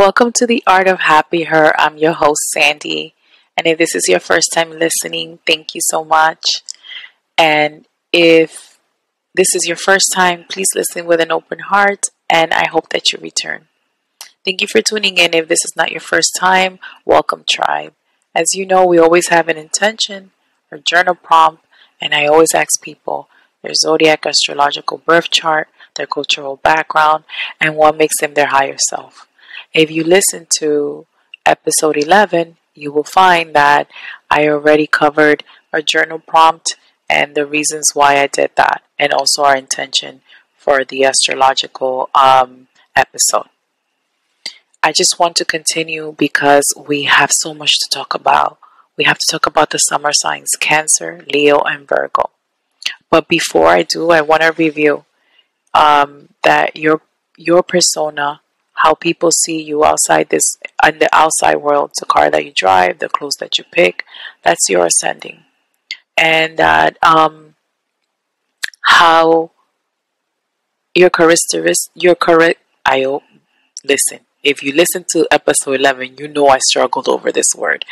Welcome to the Art of Happy Her. I'm your host, Sandy. And if this is your first time listening, thank you so much. And if this is your first time, please listen with an open heart, and I hope that you return. Thank you for tuning in. If this is not your first time, welcome, tribe. As you know, we always have an intention or journal prompt, and I always ask people their zodiac astrological birth chart, their cultural background, and what makes them their higher self. If you listen to episode 11, you will find that I already covered a journal prompt and the reasons why I did that, and also our intention for the astrological um, episode. I just want to continue because we have so much to talk about. We have to talk about the summer signs Cancer, Leo, and Virgo. But before I do, I want to review um, that your your persona, how people see you outside this in the outside world, the car that you drive, the clothes that you pick, that's your ascending, and that um, how your characteristics, your correct. I listen. If you listen to episode eleven, you know I struggled over this word.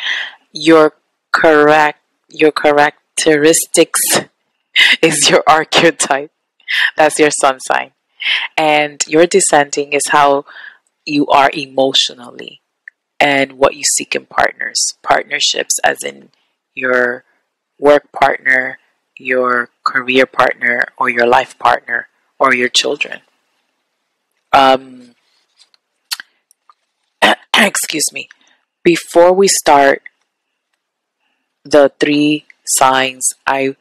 Your correct, your characteristics is your archetype. That's your sun sign. And your descending is how you are emotionally and what you seek in partners. Partnerships, as in your work partner, your career partner, or your life partner, or your children. Um, excuse me. Before we start the three signs, I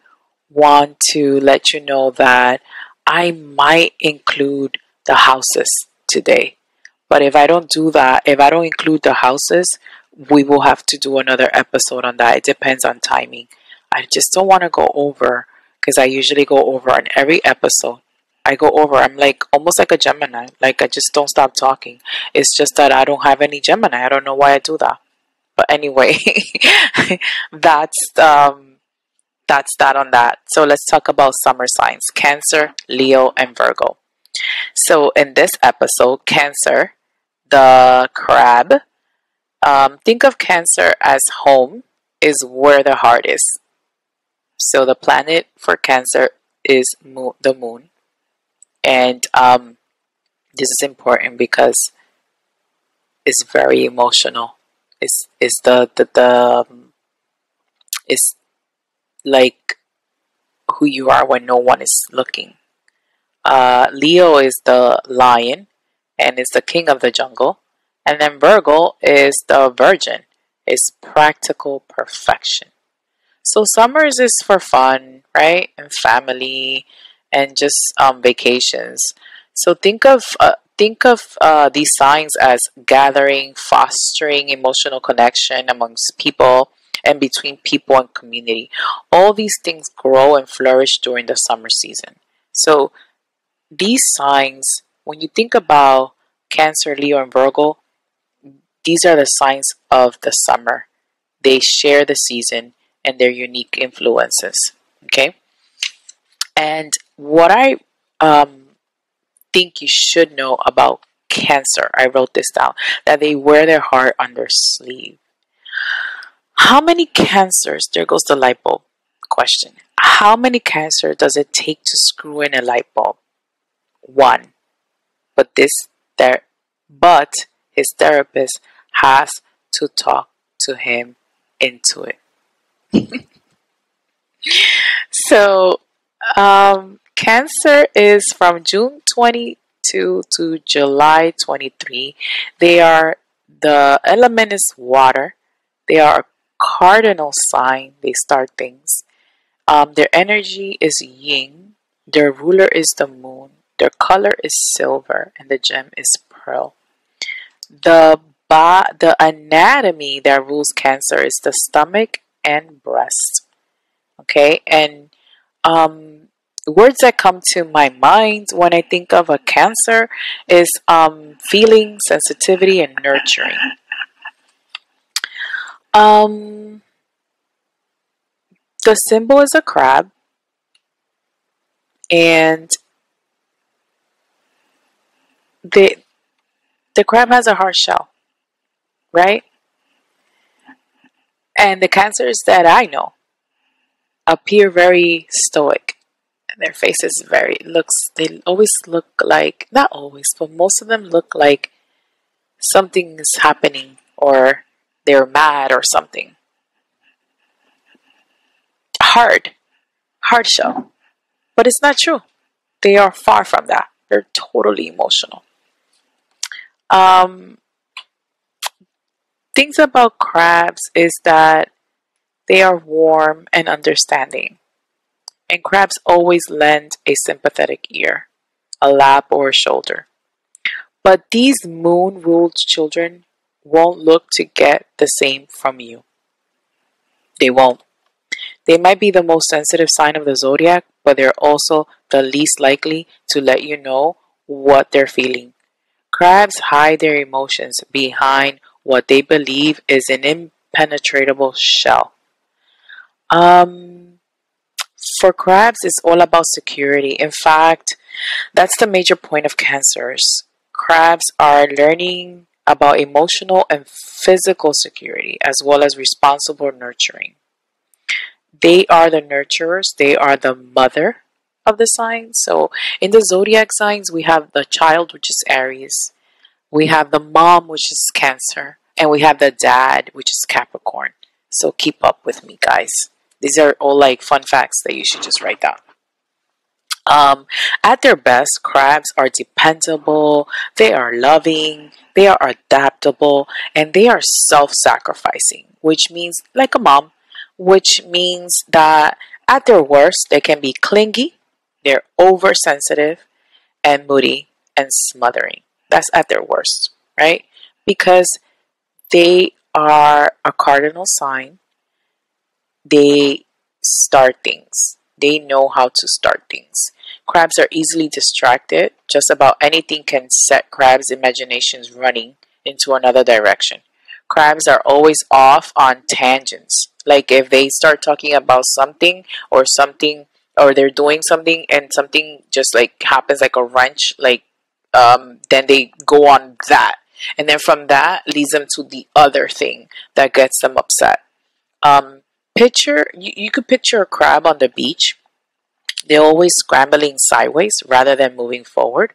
want to let you know that I might include the houses today. But if I don't do that, if I don't include the houses, we will have to do another episode on that. It depends on timing. I just don't want to go over because I usually go over on every episode. I go over. I'm like almost like a Gemini. Like I just don't stop talking. It's just that I don't have any Gemini. I don't know why I do that. But anyway, that's um that's that on that. So let's talk about summer signs Cancer, Leo, and Virgo. So in this episode, Cancer, the crab, um, think of Cancer as home, is where the heart is. So the planet for Cancer is moon, the moon. And um, this is important because it's very emotional. It's, it's the, the, the um, it's like who you are when no one is looking. Uh, Leo is the lion and is the king of the jungle. And then Virgo is the virgin, is practical perfection. So summers is for fun, right? And family and just um, vacations. So think of uh, think of uh, these signs as gathering, fostering emotional connection amongst people, and between people and community. All these things grow and flourish during the summer season. So, these signs, when you think about Cancer, Leo, and Virgo, these are the signs of the summer. They share the season and their unique influences. Okay? And what I um, think you should know about Cancer, I wrote this down, that they wear their heart on their sleeve. How many cancers, there goes the light bulb question. How many cancer does it take to screw in a light bulb? One. But this there but his therapist has to talk to him into it. so um, cancer is from June 22 to July 23. They are the element is water. They are a cardinal sign, they start things. Um, their energy is yin, their ruler is the moon, their color is silver, and the gem is pearl. The ba- the anatomy that rules Cancer is the stomach and breast. Okay, and um, words that come to my mind when I think of a Cancer is um, feeling, sensitivity, and nurturing. Um, the symbol is a crab, and the the crab has a hard shell. right? And the cancers that I know appear very stoic. And their faces very looks they always look like not always, but most of them look like something is happening or they're mad or something. Hard. Hard shell. But it's not true. They are far from that. They're totally emotional. Um, things about crabs is that they are warm and understanding. And crabs always lend a sympathetic ear, a lap, or a shoulder. But these moon ruled children won't look to get the same from you. They won't. They might be the most sensitive sign of the zodiac, but they're also the least likely to let you know what they're feeling. Crabs hide their emotions behind what they believe is an impenetrable shell. Um, for crabs, it's all about security. In fact, that's the major point of cancers. Crabs are learning about emotional and physical security as well as responsible nurturing. They are the nurturers, they are the mother of the signs. So in the zodiac signs, we have the child, which is Aries. We have the mom, which is Cancer, and we have the dad, which is Capricorn. So keep up with me, guys. These are all like fun facts that you should just write down. Um, at their best, crabs are dependable, they are loving, they are adaptable, and they are self sacrificing, which means like a mom, which means that at their worst, they can be clingy, they're oversensitive, and moody and smothering. That's at their worst, right? Because they are a cardinal sign. They start things. They know how to start things. Crabs are easily distracted. Just about anything can set crabs' imaginations running into another direction. Crabs are always off on tangents. Like if they start talking about something or something or they're doing something and something just like happens like a wrench, like um, then they go on that. And then from that leads them to the other thing that gets them upset. Um, picture, you, you could picture a crab on the beach. They're always scrambling sideways rather than moving forward.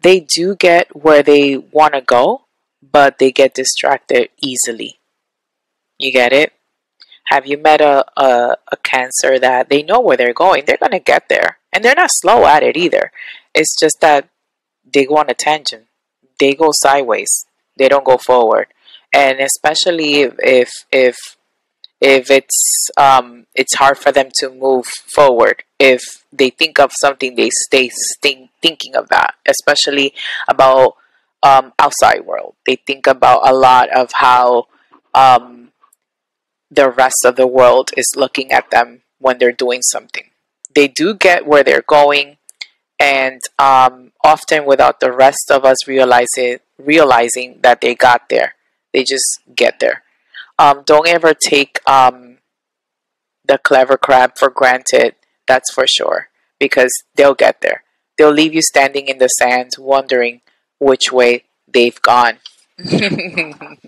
They do get where they want to go, but they get distracted easily. You get it? Have you met a, a, a cancer that they know where they're going? They're going to get there. And they're not slow at it either. It's just that they go on a tangent. They go sideways. They don't go forward. And especially if if if, if it's um, it's hard for them to move forward. If they think of something, they stay think, thinking of that. Especially about um, outside world. They think about a lot of how um, the rest of the world is looking at them when they're doing something. They do get where they're going, and um, often without the rest of us realizing realizing that they got there. They just get there. Um, don't ever take um, the clever crab for granted. That's for sure, because they'll get there. They'll leave you standing in the sand, wondering which way they've gone.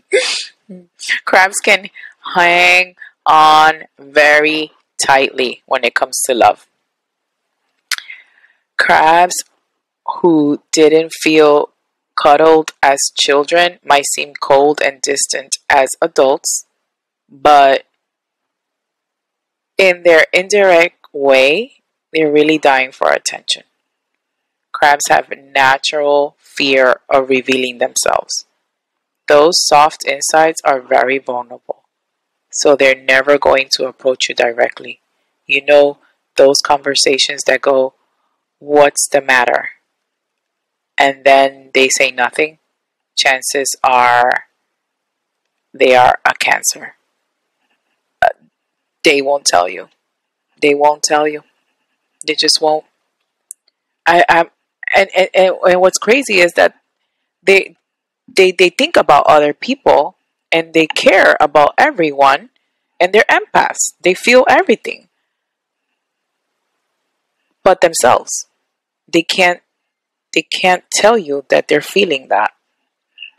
Crabs can hang on very tightly when it comes to love. Crabs who didn't feel cuddled as children might seem cold and distant as adults, but in their indirect way, they're really dying for attention. Crabs have a natural fear of revealing themselves. Those soft insides are very vulnerable, so they're never going to approach you directly. You know, those conversations that go, What's the matter? And then they say nothing. Chances are they are a cancer. Uh, they won't tell you. They won't tell you. They just won't. I, I and, and, and what's crazy is that they they they think about other people and they care about everyone and they're empaths. They feel everything but themselves. They can't they can't tell you that they're feeling that.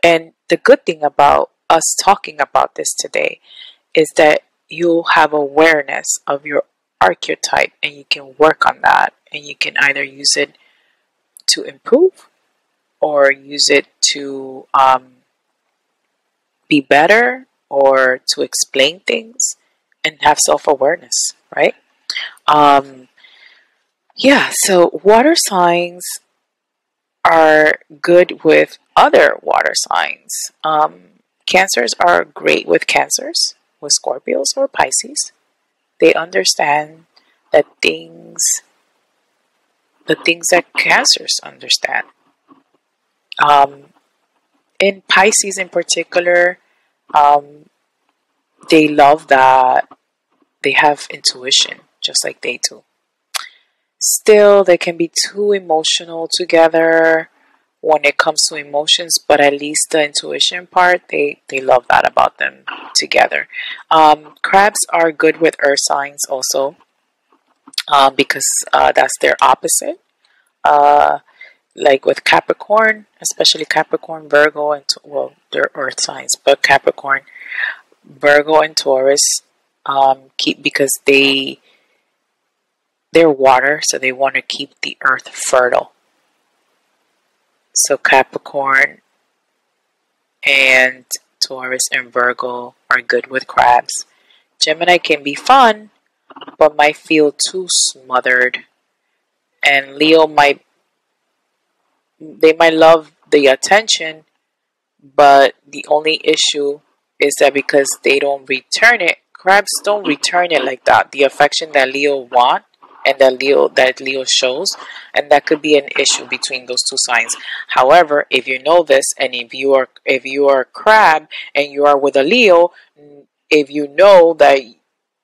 And the good thing about us talking about this today is that you'll have awareness of your archetype and you can work on that and you can either use it to improve or use it to um, be better or to explain things and have self awareness, right? Um, yeah, so water signs are good with other water signs. Um, cancers are great with cancers, with Scorpios or Pisces. They understand that things, the things that cancers understand. Um, in Pisces, in particular, um, they love that they have intuition, just like they do. Still, they can be too emotional together when it comes to emotions, but at least the intuition part, they, they love that about them together. Um, crabs are good with earth signs also um, because uh, that's their opposite. Uh, like with Capricorn, especially Capricorn, Virgo, and well, they're earth signs, but Capricorn, Virgo, and Taurus um, keep because they they're water, so they want to keep the earth fertile. So Capricorn and Taurus and Virgo are good with crabs. Gemini can be fun, but might feel too smothered. And Leo might they might love the attention, but the only issue is that because they don't return it, crabs don't return it like that. The affection that Leo want and that Leo that Leo shows, and that could be an issue between those two signs. However, if you know this, and if you are if you are a crab and you are with a Leo, if you know that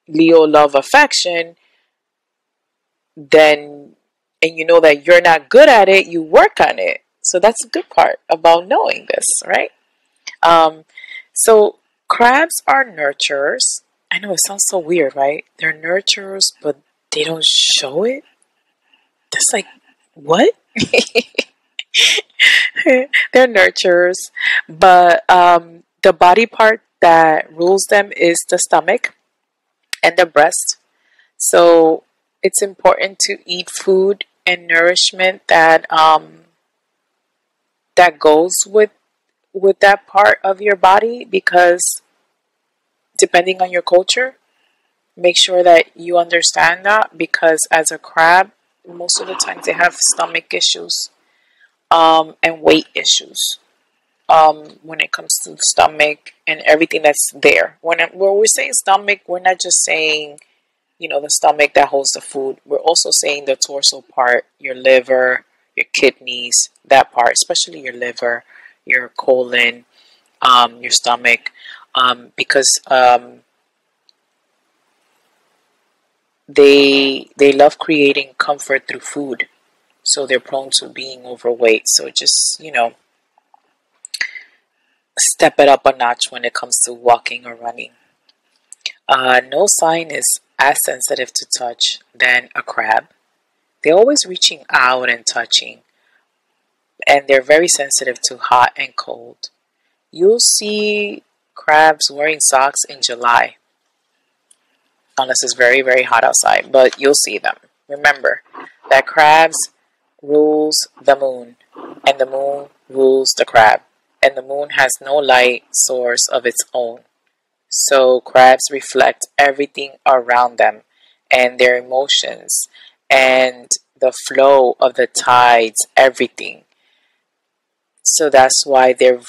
Leo love affection, then and you know that you're not good at it, you work on it. So that's a good part about knowing this, right? Um, so crabs are nurturers. I know it sounds so weird, right? They're nurturers, but they don't show it. That's like what? They're nurturers, but um, the body part that rules them is the stomach and the breast. So it's important to eat food and nourishment that um, that goes with with that part of your body because depending on your culture make sure that you understand that because as a crab most of the times they have stomach issues um, and weight issues um, when it comes to stomach and everything that's there. When, when we're saying stomach we're not just saying you know, the stomach that holds the food. We're also saying the torso part, your liver, your kidneys, that part, especially your liver, your colon, um, your stomach, um, because um, they they love creating comfort through food, so they're prone to being overweight. So just you know, step it up a notch when it comes to walking or running. Uh, no sign is as sensitive to touch than a crab. They're always reaching out and touching, and they're very sensitive to hot and cold. You'll see crabs wearing socks in July, unless it's very, very hot outside, but you'll see them. Remember that crabs rules the moon, and the moon rules the crab, and the moon has no light source of its own. So crabs reflect everything around them and their emotions and the flow of the tides, everything. So that's why they're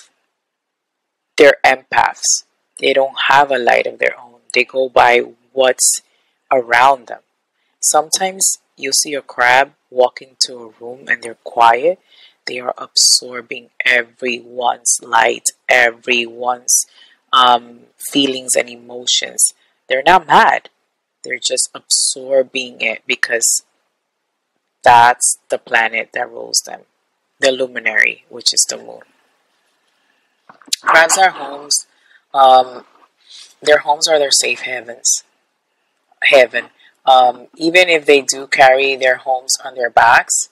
they're empaths. They don't have a light of their own. They go by what's around them. Sometimes you see a crab walk into a room and they're quiet. They are absorbing everyone's light, everyone's um, feelings and emotions. They're not mad, they're just absorbing it because that's the planet that rules them, the luminary, which is the moon. Crabs are homes. Um, their homes are their safe havens. Heaven. Um, even if they do carry their homes on their backs,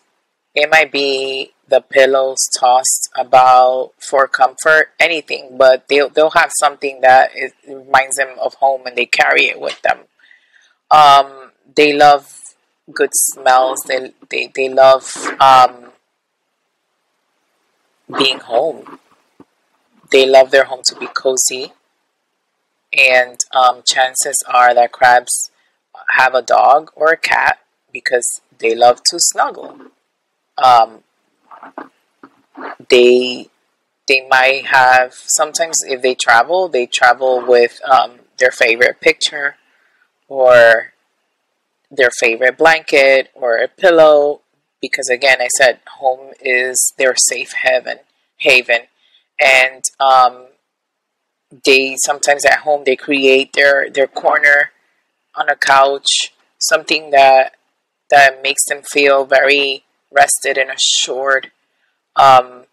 it might be the pillows tossed about for comfort, anything, but they'll, they'll have something that reminds them of home and they carry it with them. Um, they love good smells. They, they, they love um, being home. They love their home to be cozy. And um, chances are that crabs have a dog or a cat because they love to snuggle. Um, they they might have sometimes if they travel, they travel with um, their favorite picture or their favorite blanket or a pillow because again I said home is their safe haven haven. And um, they sometimes at home they create their their corner on a couch something that that makes them feel very rested and assured um,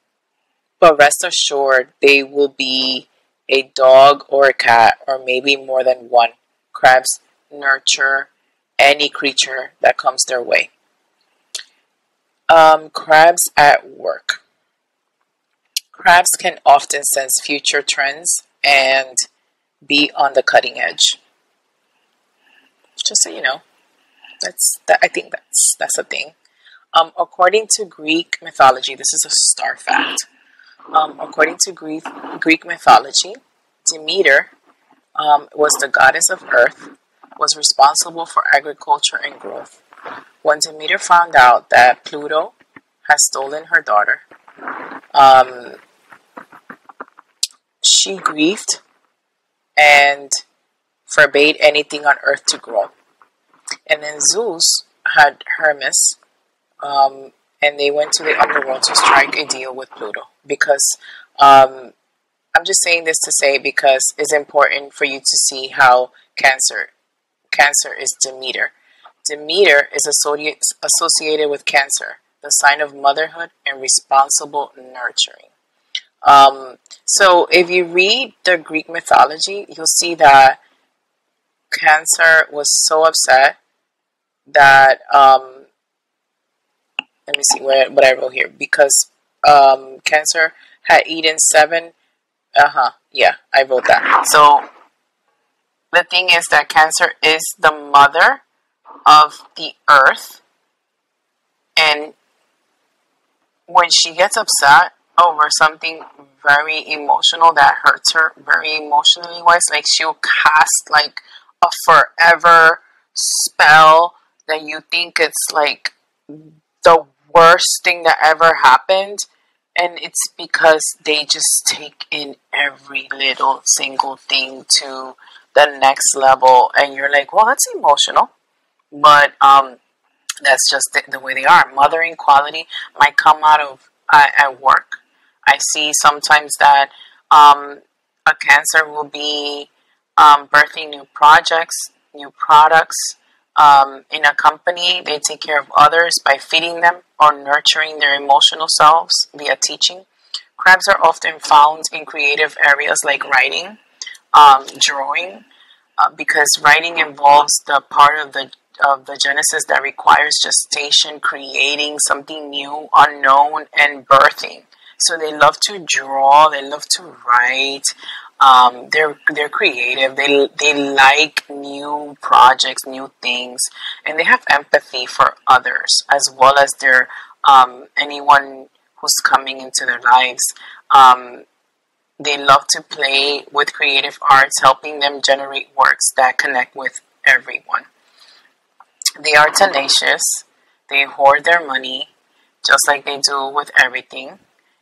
but rest assured they will be a dog or a cat or maybe more than one crabs nurture any creature that comes their way um, crabs at work crabs can often sense future trends and be on the cutting edge. Just so you know, that's that. I think that's that's a thing. Um, according to Greek mythology, this is a star fact. Um, according to Greek Greek mythology, Demeter um, was the goddess of earth, was responsible for agriculture and growth. When Demeter found out that Pluto had stolen her daughter, um, she grieved and forbade anything on earth to grow. And then Zeus had Hermes, um, and they went to the underworld to strike a deal with Pluto because um, I'm just saying this to say because it's important for you to see how Cancer, Cancer is Demeter. Demeter is associated with Cancer, the sign of motherhood and responsible nurturing. Um, so if you read the Greek mythology, you'll see that Cancer was so upset that um, let me see what, what I wrote here because um, Cancer had eaten seven. Uh huh. Yeah, I wrote that. So the thing is that Cancer is the mother of the earth, and when she gets upset, over something very emotional that hurts her very emotionally wise like she'll cast like a forever spell that you think it's like the worst thing that ever happened and it's because they just take in every little single thing to the next level and you're like well that's emotional but um that's just the, the way they are mothering quality might come out of uh, at work I see sometimes that um, a cancer will be um, birthing new projects, new products. Um, in a company, they take care of others by feeding them or nurturing their emotional selves via teaching. Crabs are often found in creative areas like writing, um, drawing, uh, because writing involves the part of the of the genesis that requires gestation, creating something new, unknown, and birthing. So they love to draw, they love to write. Um, they're they're creative. They they like new projects, new things, and they have empathy for others as well as their um, anyone who's coming into their lives. Um, they love to play with creative arts, helping them generate works that connect with everyone. They are tenacious. They hoard their money, just like they do with everything.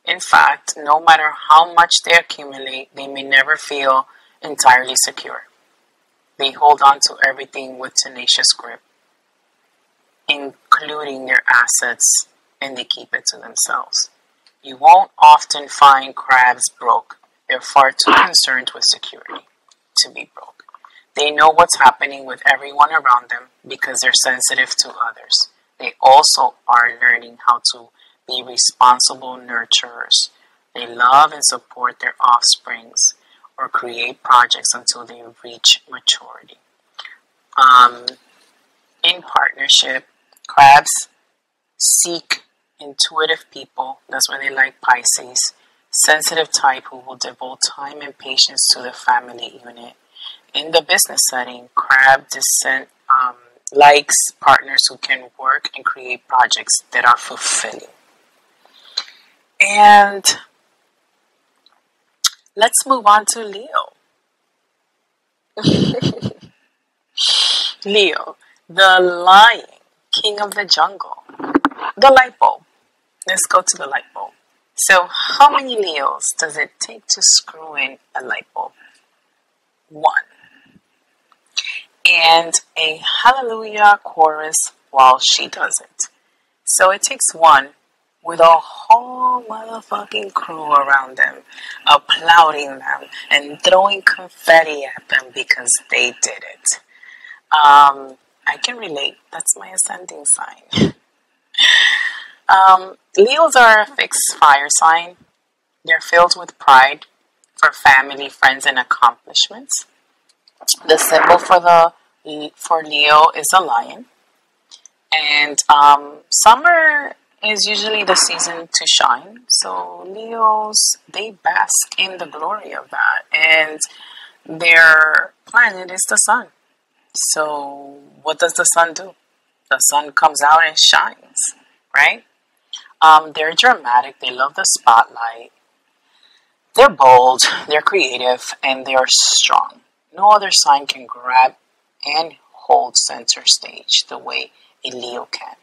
In fact, no matter how much they accumulate, they may never feel entirely secure. They hold on to everything with tenacious grip, including their assets, and they keep it to themselves. You won't often find crabs broke. They're far too concerned with security to be broke. They know what's happening with everyone around them because they're sensitive to others. They also are learning how to be responsible nurturers. They love and support their offsprings or create projects until they reach maturity. Um, in partnership, crabs seek intuitive people. That's why they like Pisces. Sensitive type who will devote time and patience to the family unit. In the business setting, crab descent um, likes partners who can work and create projects that are fulfilling. And let's move on to Leo. Leo, the lion, king of the jungle, the light bulb. Let's go to the light bulb. So, how many Leos does it take to screw in a light bulb? One. And a hallelujah chorus while she does it. So, it takes one with a whole motherfucking crew around them, applauding them and throwing confetti at them because they did it. Um, I can relate. That's my ascending sign. um, Leos are a fixed fire sign. They're filled with pride for family, friends, and accomplishments. The symbol for the for Leo is a lion, and um, summer is usually the season to shine. So Leos they bask in the glory of that, and their planet is the sun. So what does the sun do? The sun comes out and shines, right? Um, they're dramatic. They love the spotlight. They're bold. They're creative, and they're strong. No other sign can grab and hold center stage the way a Leo can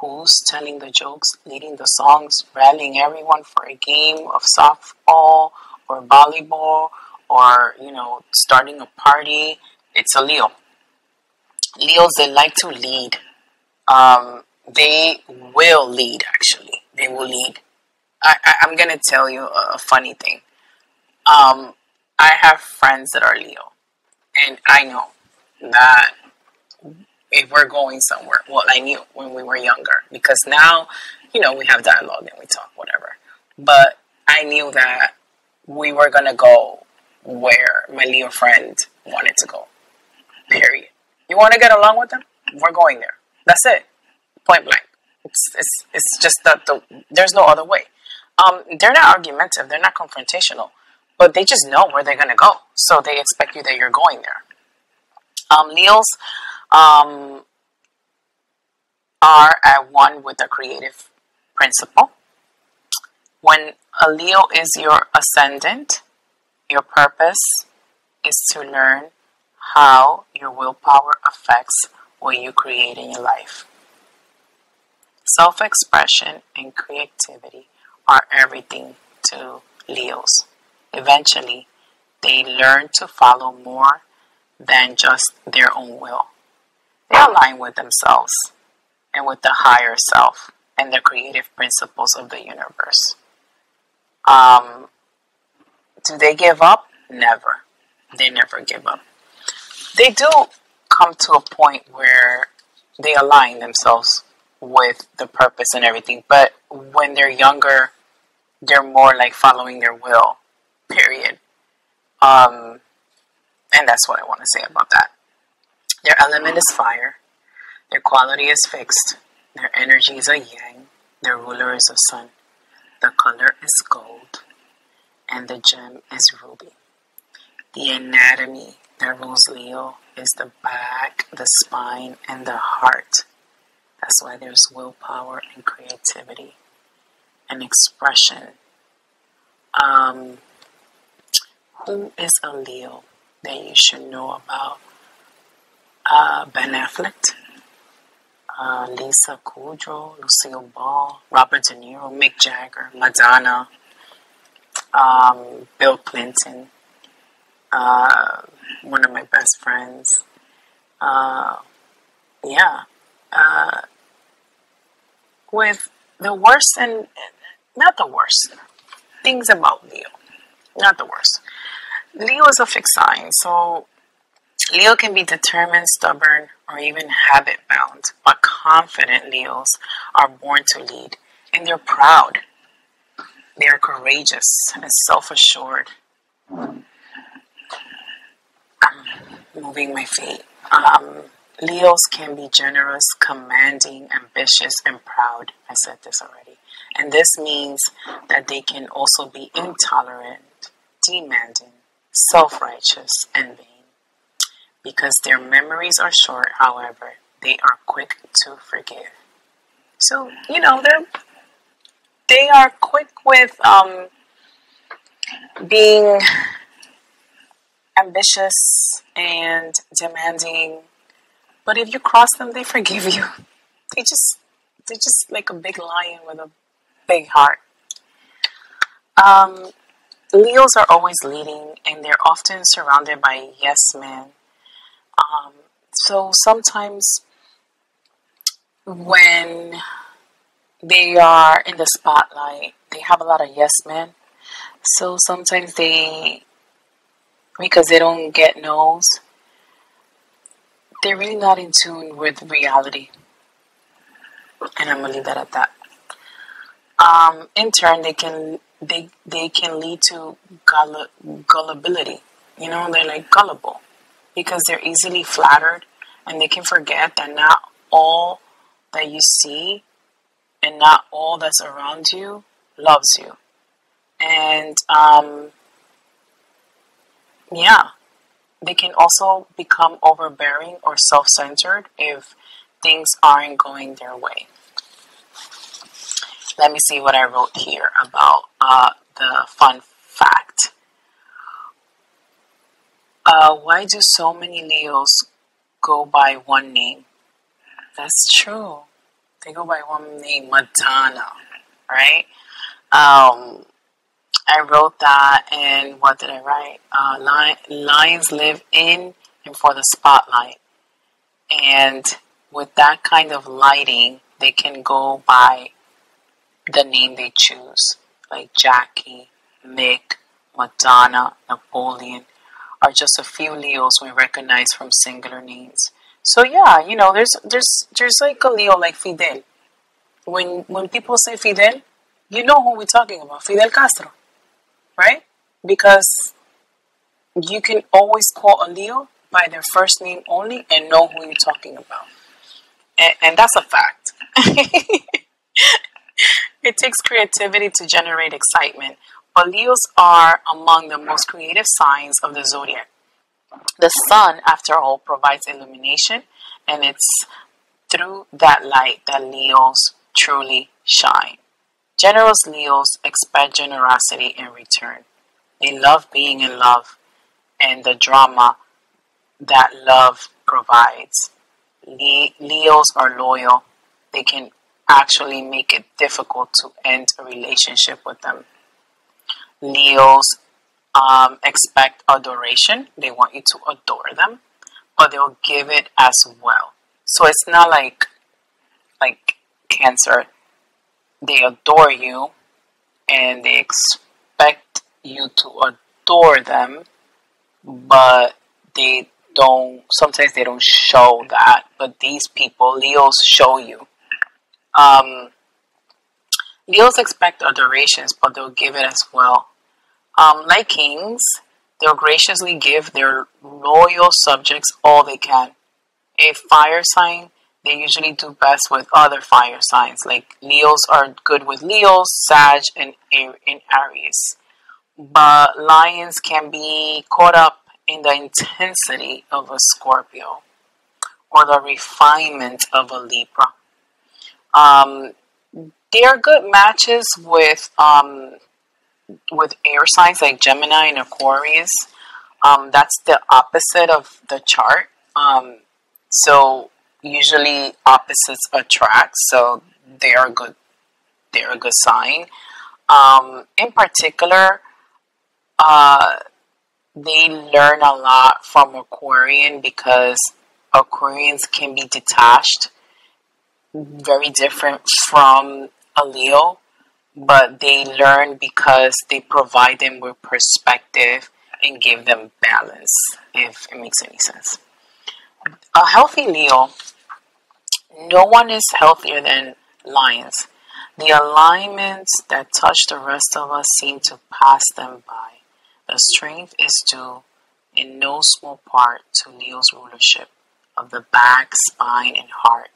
who's telling the jokes, leading the songs, rallying everyone for a game of softball or volleyball or, you know, starting a party. It's a Leo. Leos, they like to lead. Um, they will lead, actually. They will lead. I, am going to tell you a, a funny thing. Um, I have friends that are Leo, and I know that if we're going somewhere. Well, I knew when we were younger because now, you know, we have dialogue and we talk, whatever. But I knew that we were going to go where my Leo friend wanted to go. Period. You want to get along with them? We're going there. That's it. Point blank. It's, it's, it's just that the, there's no other way. Um, they're not argumentative, they're not confrontational, but they just know where they're going to go. So they expect you that you're going there. Um, Leos um, are at one with the creative principle. When a Leo is your ascendant, your purpose is to learn how your willpower affects what you create in your life. Self expression and creativity are everything to Leos. Eventually, they learn to follow more than just their own will. They align with themselves and with the higher self and the creative principles of the universe. Um, do they give up? Never. They never give up. They do come to a point where they align themselves with the purpose and everything, but when they're younger, they're more like following their will, period. Um, and that's what I want to say about that. Their element is fire. Their quality is fixed. Their energy is a yang. Their ruler is a sun. The color is gold. And the gem is ruby. The anatomy that rules Leo is the back, the spine, and the heart. That's why there's willpower and creativity and expression. Um, who is a Leo that you should know about? Uh, Ben Affleck, uh, Lisa Kudrow, Lucille Ball, Robert De Niro, Mick Jagger, Madonna, um, Bill Clinton, uh, one of my best friends. Uh, yeah. Uh, with the worst and not the worst things about Leo, not the worst. Leo is a fixed sign, so Leo can be determined, stubborn, or even habit bound, but confident Leos are born to lead, and they're proud. They are courageous and self assured. I'm moving my feet. Um, Leos can be generous, commanding, ambitious, and proud. I said this already. And this means that they can also be intolerant, demanding, self righteous, and vain. Because their memories are short, however, they are quick to forgive. So, you know, they're they are quick with um, being ambitious and demanding. But if you cross them, they forgive you. They just they're just like a big lion with a big heart. Um, Leos are always leading, and they're often surrounded by yes men. Um, so sometimes when they are in the spotlight, they have a lot of yes men. So sometimes they, because they don't get no's, they're really not in tune with reality. And I'm gonna leave that at that. Um, in turn, they can they they can lead to gull- gullibility. You know, they're like gullible because they're easily flattered, and they can forget that not all that you see and not all that's around you loves you. And um, yeah, they can also become overbearing or self centered if things aren't going their way. Let me see what I wrote here about uh, the fun fact. Uh, why do so many Leos go by one name? That's true. They go by one name, Madonna, right? Um, I wrote that, and what did I write? Uh, lions live in and for the spotlight. And with that kind of lighting, they can go by the name they choose, like Jackie, Mick, Madonna, Napoleon, are just a few Leos we recognize from singular names. So yeah, you know, there's there's there's like a Leo like Fidel. When when people say Fidel, you know who we're talking about, Fidel Castro, right? Because you can always call a Leo by their first name only and know who you're talking about. And, and that's a fact. it takes creativity to generate excitement, Leos are among the most creative signs of the zodiac. The sun, after all, provides illumination, and it's through that light that Leos truly shine. Generous Leos expect generosity in return. They love being in love and the drama that love provides. Le- Leos are loyal. They can actually make it difficult to end a relationship with them. Leos um, expect adoration. They want you to adore them, but they'll give it as well. So it's not like like Cancer. They adore you, and they expect you to adore them, but they don't. Sometimes they don't show that. But these people, Leos, show you. Um, Leos expect adorations, but they'll give it as well. Um, like kings, they'll graciously give their loyal subjects all they can. A fire sign, they usually do best with other fire signs. Like Leos are good with Leos, Sag, and in Aries. But lions can be caught up in the intensity of a Scorpio or the refinement of a Libra. Um, they are good matches with um, with air signs like Gemini and Aquarius. Um, that's the opposite of the chart. Um, so usually opposites attract. So they are good. They are a good sign. Um, in particular, uh, they learn a lot from Aquarian because Aquarians can be detached very different from a Leo, but they learn because they provide them with perspective and give them balance, if it makes any sense. A healthy Leo, no one is healthier than lions. The alignments that touch the rest of us seem to pass them by. The strength is due in no small part to Leo's rulership of the back, spine, and heart.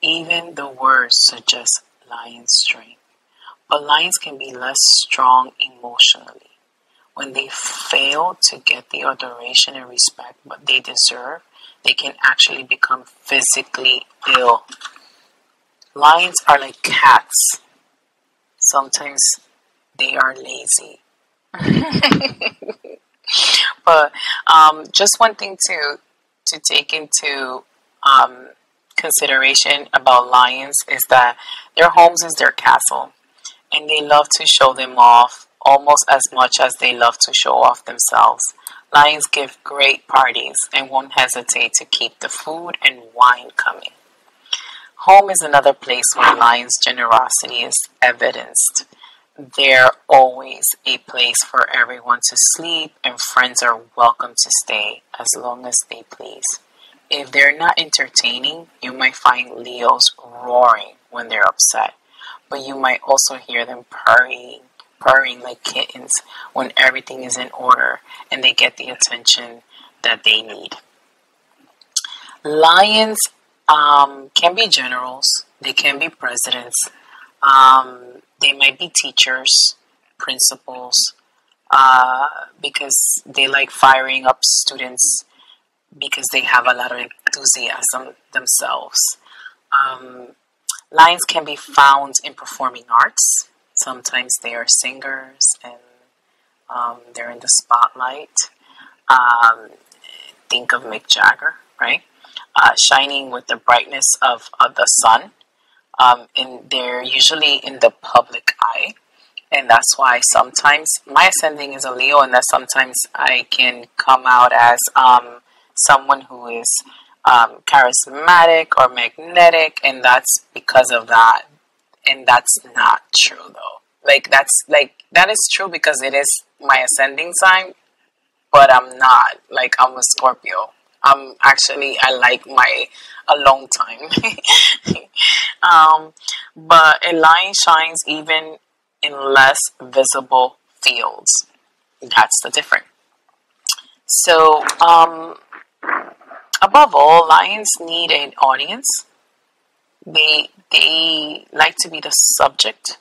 Even the words suggest lion strength. But lions can be less strong emotionally. When they fail to get the adoration and respect what they deserve, they can actually become physically ill. Lions are like cats. Sometimes they are lazy. but um, just one thing to to take into um, consideration about lions is that their homes is their castle, and they love to show them off almost as much as they love to show off themselves. Lions give great parties and won't hesitate to keep the food and wine coming. Home is another place where lions' generosity is evidenced. They're always a place for everyone to sleep, and friends are welcome to stay as long as they please. If they're not entertaining, you might find Leos roaring when they're upset, but you might also hear them purring, purring like kittens when everything is in order and they get the attention that they need. Lions um, can be generals, they can be presidents, um, they might be teachers, principals, uh, because they like firing up students because they have a lot of enthusiasm themselves. Um, lions can be found in performing arts. Sometimes they are singers and um, they're in the spotlight. Um, think of Mick Jagger, right? Uh, shining with the brightness of, of the sun. Um, and they're usually in the public eye. And that's why sometimes my ascending is a Leo, and that sometimes I can come out as um, someone who is um, charismatic or magnetic, and that's because of that. And that's not true, though. Like, that's like, that is true because it is my ascending sign, but I'm not. Like, I'm a Scorpio. I'm actually, I like my alone time. um, but a lion shines even in less visible fields. That's the difference. So, um, above all, lions need an audience. They they like to be the subject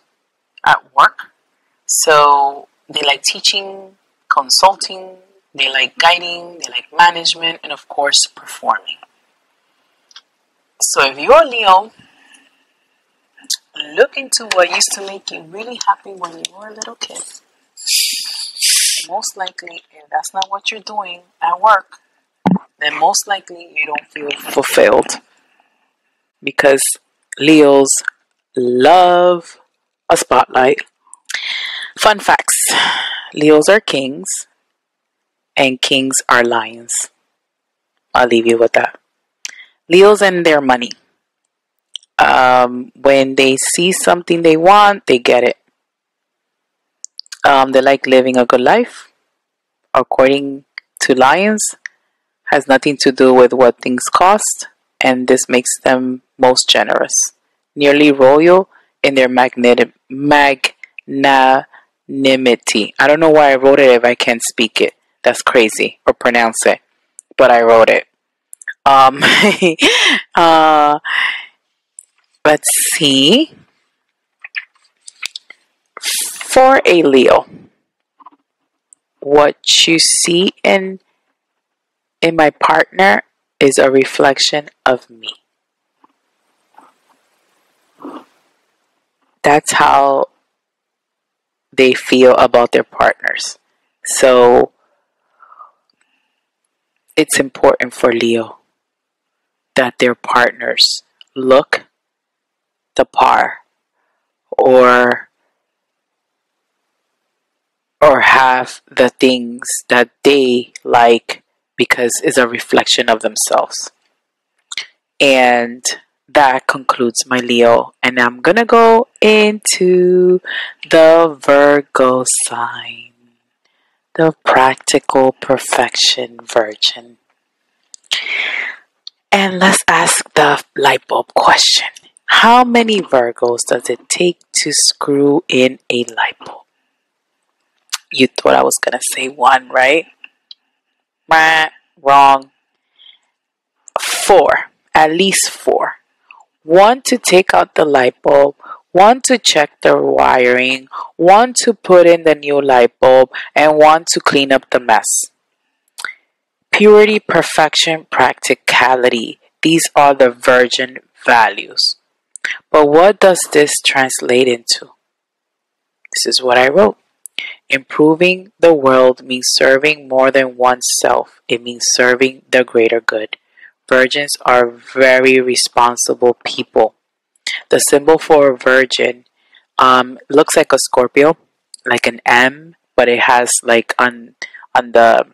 at work. So they like teaching, consulting, they like guiding, they like management, and of course performing. So if you're Leo, look into what used to make you really happy when you were a little kid. Most likely, if that's not what you're doing at work, then most likely you don't feel fulfilled. Because Leos love a spotlight. Fun facts Leos are kings, and kings are lions. I'll leave you with that. Leos and their money. Um, when they see something they want, they get it. Um, they like living a good life. According to lions, has nothing to do with what things cost, and this makes them most generous. Nearly royal in their magnetic magnanimity. I don't know why I wrote it if I can't speak it. That's crazy or pronounce it, but I wrote it. Um, uh, let's see. For a Leo, what you see in in my partner is a reflection of me. That's how they feel about their partners. So it's important for Leo that their partners look the par or or have the things that they like because it's a reflection of themselves. And that concludes my Leo. And I'm gonna go into the Virgo sign, the practical perfection virgin. And let's ask the light bulb question How many Virgos does it take to screw in a light bulb? You thought I was gonna say one, right? Wrong. four, at least four. One to take out the light bulb, one to check the wiring, one to put in the new light bulb, and one to clean up the mess. Purity, perfection, practicality. These are the virgin values. But what does this translate into? This is what I wrote. Improving the world means serving more than oneself. It means serving the greater good. Virgins are very responsible people. The symbol for a virgin um, looks like a Scorpio, like an M, but it has like on on the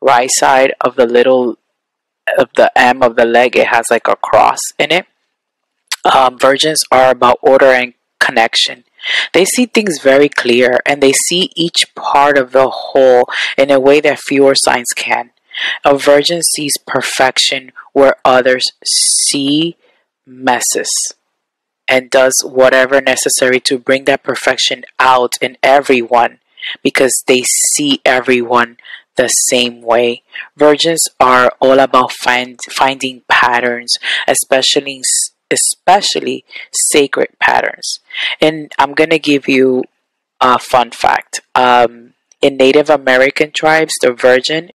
right side of the little of the M of the leg, it has like a cross in it. Um, virgins are about order and connection. They see things very clear and they see each part of the whole in a way that fewer signs can. A virgin sees perfection where others see messes and does whatever necessary to bring that perfection out in everyone because they see everyone the same way. Virgins are all about find, finding patterns, especially especially sacred patterns. And I'm gonna give you a fun fact. Um, in Native American tribes, the virgin